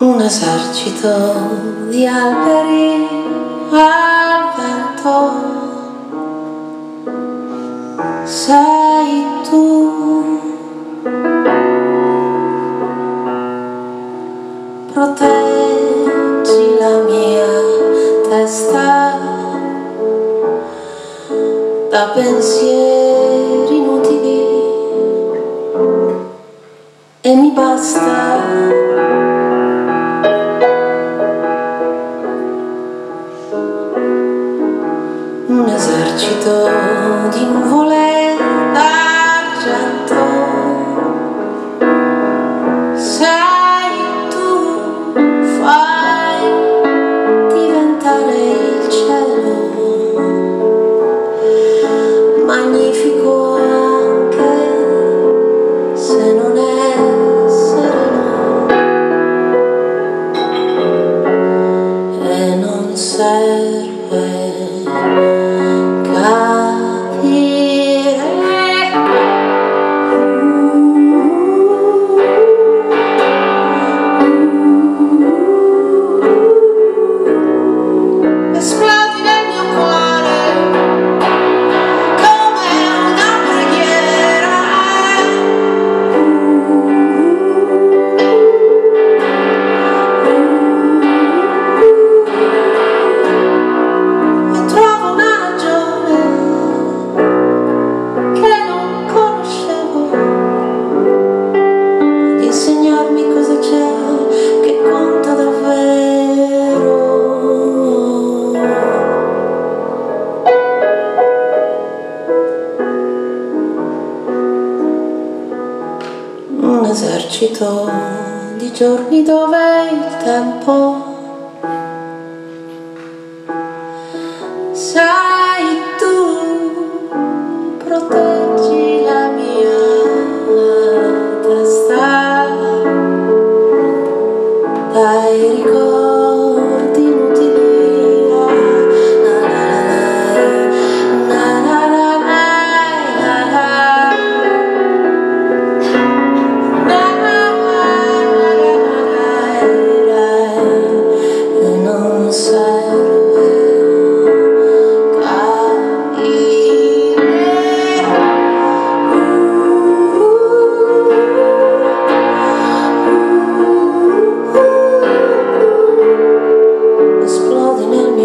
un esercito di alberi al vento da pensieri inutili. E mi basta. Un esercito di nuvole magnifico anche se non è sereno e non serve. Esercito di giorni dove il tempo sai tu proteggi la mia testa dai ricordi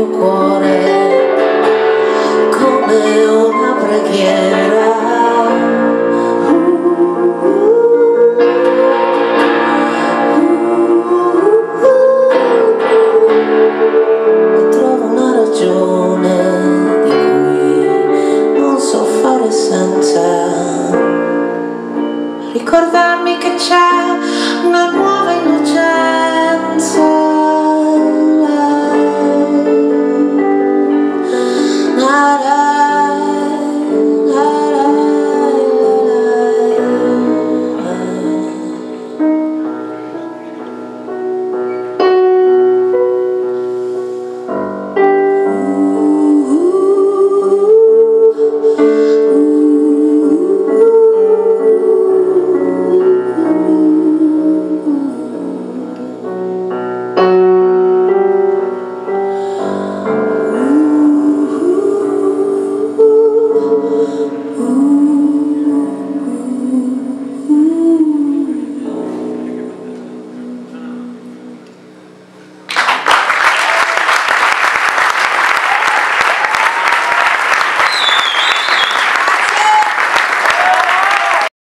mio cuore come una preghiera. Mi trovo una ragione